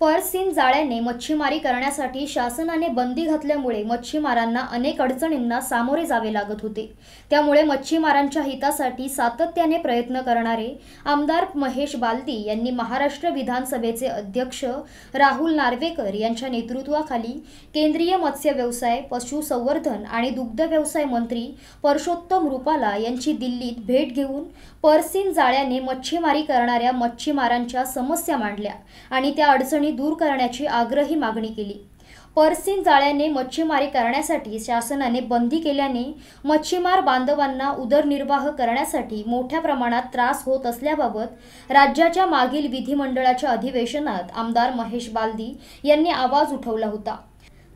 Purse seine जाळ्याने मच्छीमारी करण्यासाठी शासनाने बंदी घातल्यामुळे मच्छीमारांना अनेक अडचणींना सामोरे जावे लागत होते. त्यामुळे मच्छीमारांच्या हितासाठी सातत्याने प्रयत्न करणारे आमदार महेश बालदी यांनी महाराष्ट्र विधानसभेचे अध्यक्ष राहुल नार्वेकर यांच्या नेतृत्वाखाली केंद्रीय मत्स्य व्यवसाय पशुसंवर्धन आणि दुग्ध व्यवसाय मंत्री परषोत्तम रुपाला यांची दिल्लीत भेट घेऊन पर्सिन जाळ्याने मच्छीमारी करणाऱ्या मच्छीमारांच्या समस्या मांडल्या आणि त्या अडचणी दूर करण्याची आग्रही मागणी केली. पर्सिन जाळ्याने मच्छीमारी करण्यासाठी शासनाने बंदी केल्याने मच्छीमार बांधवांना उदरनिर्वाह करण्यासाठी मोठ्या प्रमाणात त्रास होत असल्याबाबत राज्याच्या मागील विधिमंडळाच्या अधिवेशनात आमदार महेश बालदी यांनी आवाज उठवला होता.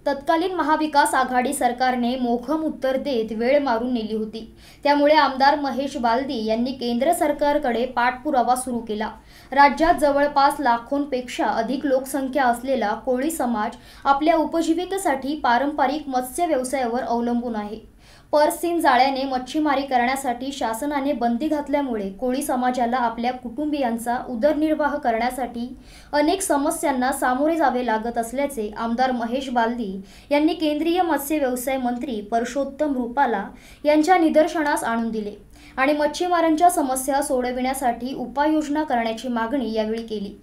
तत्कालीन महाविकास आघाडी सरकारने मोखम उत्तर देत वेळ मारून नेली होती. त्यामुळे आमदार महेश बालदी यांनी केंद्र सरकारकडे पाठपुरावा सुरू केला. राज्यात जवळपास लाखोंपेक्षा अधिक लोकसंख्या असलेला कोळी समाज आपल्या उपजीविकेसाठी पारंपरिक मत्स्य व्यवसायावर अवलंबून आहे. पर्सिन जाळ्याने मच्छीमारी करण्यासाठी शासनाने बंदी घातल्यामुळे कोळी समाजाला आपल्या कुटुंबियांचा उदरनिर्वाह करण्यासाठी अनेक समस्यांना सामोरे जावे लागत असल्याचे आमदार महेश बालदी यांनी केंद्रीय मत्स्य व्यवसाय मंत्री परषोत्तम रुपाला यांच्या निदर्शनास आणून दिले आणि मच्छीमारांच्या समस्या सोडविण्यासाठी उपाययोजना करण्याची मागणी यावेळी केली.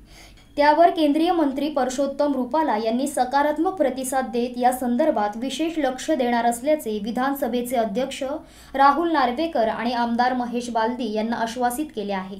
त्यावर केंद्रीय मंत्री परषोत्तम रुपाला यांनी सकारात्मक प्रतिसाद देत या संदर्भात विशेष लक्ष देणार असल्याचे विधानसभेचे अध्यक्ष राहुल नार्वेकर आणि आमदार महेश बालदी यांना आश्वासित केले आहे.